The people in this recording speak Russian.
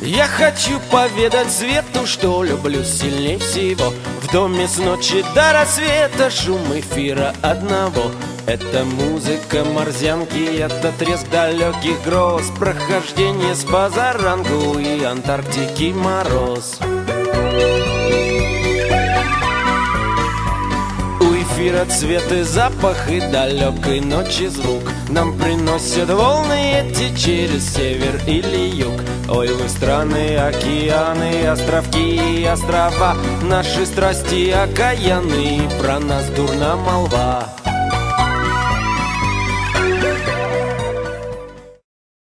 Я хочу поведать свету, что люблю сильнее всего. В доме с ночи до рассвета шум эфира одного. Это музыка морзянки, это треск далеких гроз. Прохождение с позаранку и Антарктики мороз эфира цвет и запах и далекой ночи звук. Нам приносят волны эти через север или юг. Ой, вы страны, океаны, островки и острова. Наши страсти окаянные, про нас дурна молва